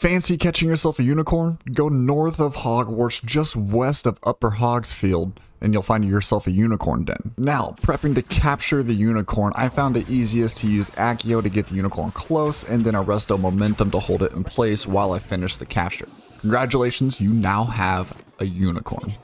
Fancy catching yourself a unicorn? Go north of Hogwarts, just west of Upper Hogsfield, and you'll find yourself a unicorn den. Now, prepping to capture the unicorn, I found it easiest to use Accio to get the unicorn close, and then Arresto Momentum to hold it in place while I finish the capture. Congratulations, you now have a unicorn.